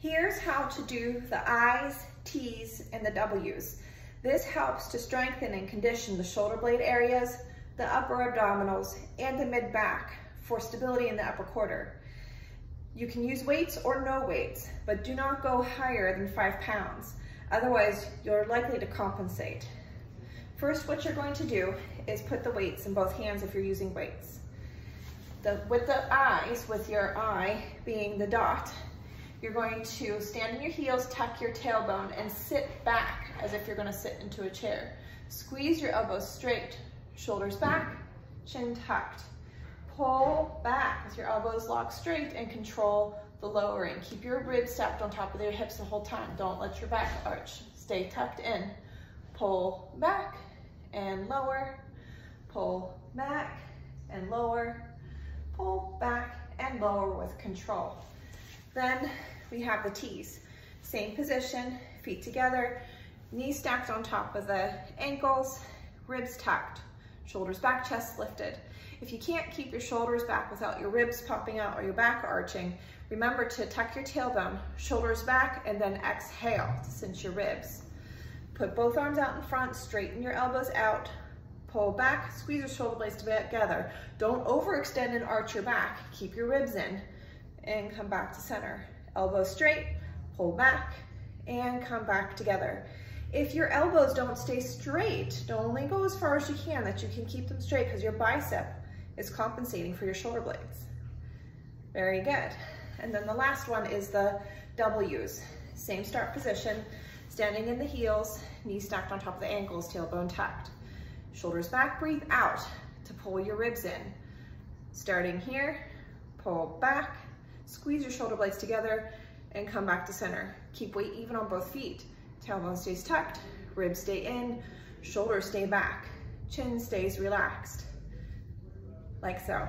Here's how to do the I's, T's, and the W's. This helps to strengthen and condition the shoulder blade areas, the upper abdominals, and the mid-back for stability in the upper quarter. You can use weights or no weights, but do not go higher than five pounds. Otherwise, you're likely to compensate. First, what you're going to do is put the weights in both hands if you're using weights. The, with the I's, with your I being the dot, you're going to stand on your heels, tuck your tailbone, and sit back as if you're gonna sit into a chair. Squeeze your elbows straight, shoulders back, chin tucked. Pull back with your elbows locked straight and control the lowering. Keep your ribs stacked on top of your hips the whole time. Don't let your back arch. Stay tucked in. Pull back and lower. Pull back and lower. Pull back and lower with control. Then we have the T's. Same position, feet together, knees stacked on top of the ankles, ribs tucked, shoulders back, chest lifted. If you can't keep your shoulders back without your ribs popping out or your back arching, remember to tuck your tailbone, shoulders back, and then exhale to cinch your ribs. Put both arms out in front, straighten your elbows out, pull back, squeeze your shoulder blades together. Don't overextend and arch your back. Keep your ribs in and come back to center. Elbow straight, pull back, and come back together. If your elbows don't stay straight, don't only go as far as you can, that you can keep them straight because your bicep is compensating for your shoulder blades. Very good. And then the last one is the W's. Same start position, standing in the heels, knees stacked on top of the ankles, tailbone tucked. Shoulders back, breathe out to pull your ribs in. Starting here, pull back, Squeeze your shoulder blades together and come back to center. Keep weight even on both feet. Tailbone stays tucked, ribs stay in, shoulders stay back, chin stays relaxed, like so.